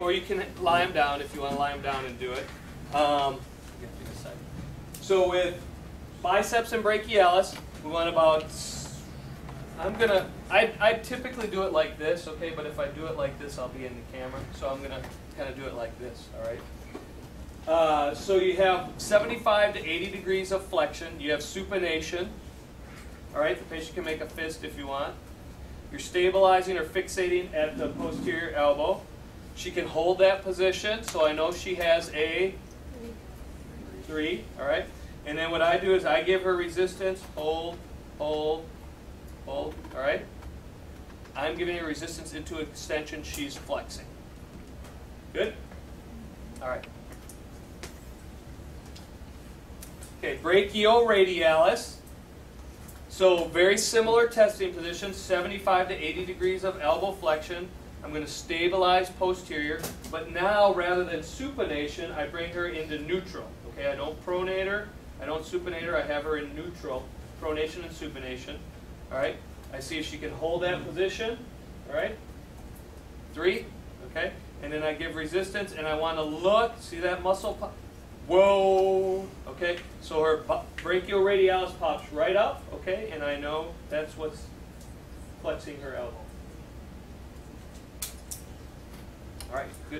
Or you can lie them down if you want to lie them down and do it. Um, so with biceps and brachialis, we want about, I'm going to, I I typically do it like this, okay, but if I do it like this, I'll be in the camera. So I'm going to kind of do it like this, all right? Uh, so you have 75 to 80 degrees of flexion. You have supination. All right, the patient can make a fist if you want. You're stabilizing or fixating at the posterior elbow. She can hold that position, so I know she has a three, all right? And then what I do is I give her resistance, hold, hold, hold, all right? I'm giving her resistance into an extension, she's flexing. Good? All right. Okay, brachioradialis. So very similar testing position, 75 to 80 degrees of elbow flexion. I'm going to stabilize posterior, but now rather than supination, I bring her into neutral. Okay, I don't pronate her, I don't supinate her, I have her in neutral, pronation and supination. All right, I see if she can hold that position. All right, three, okay, and then I give resistance, and I want to look, see that muscle pop? Whoa, okay, so her brachioradialis pops right up, okay, and I know that's what's flexing her elbow. All right, good.